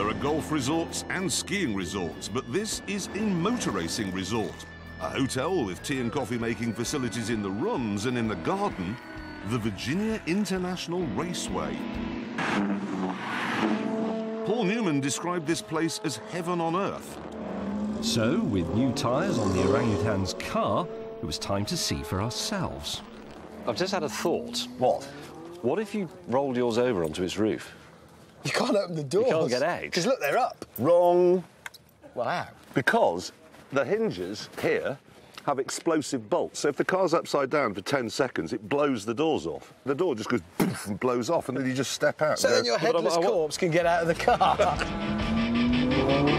There are golf resorts and skiing resorts, but this is a motor racing resort. A hotel with tea and coffee making facilities in the rooms and in the garden, the Virginia International Raceway. Paul Newman described this place as heaven on earth. So, with new tyres on the orangutan's car, it was time to see for ourselves. I've just had a thought. What? What if you rolled yours over onto its roof? You can't open the doors. You can't get out. Because look, they're up. Wrong. Well, how? Because the hinges here have explosive bolts. So if the car's upside down for 10 seconds, it blows the doors off. The door just goes poof and blows off, and then you just step out. So then go, your headless corpse can get out of the car.